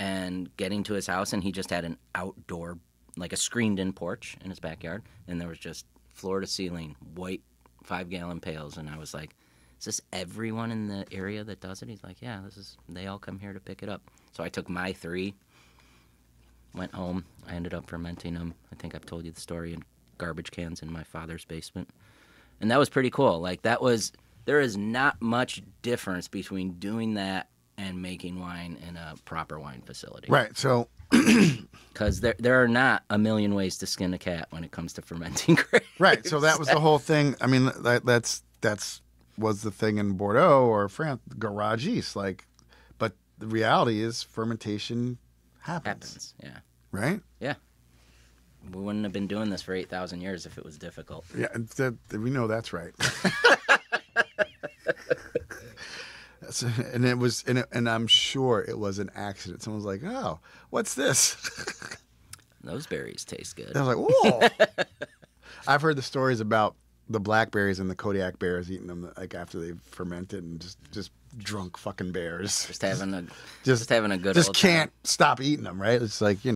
and getting to his house, and he just had an outdoor, like a screened-in porch in his backyard, and there was just floor to ceiling white five-gallon pails, and I was like, "Is this everyone in the area that does it?" He's like, "Yeah, this is. They all come here to pick it up." So I took my three, went home. I ended up fermenting them. I think I've told you the story in garbage cans in my father's basement, and that was pretty cool. Like that was. There is not much difference between doing that and making wine in a proper wine facility. Right. So Because there, there are not a million ways to skin a cat when it comes to fermenting grapes. right. So that was the whole thing. I mean, that, that's that's was the thing in Bordeaux or France, garagistes. Like, but the reality is fermentation happens. Happens, yeah. Right. Yeah. We wouldn't have been doing this for 8,000 years if it was difficult. Yeah, that, we know that's right. And it was, and, it, and I'm sure it was an accident. Someone was like, "Oh, what's this?" Those berries taste good. And I was like, "Whoa!" I've heard the stories about the blackberries and the Kodiak bears eating them like after they fermented and just just drunk fucking bears. Just having a Just- just, having a good just can't time. stop eating them, right? It's like you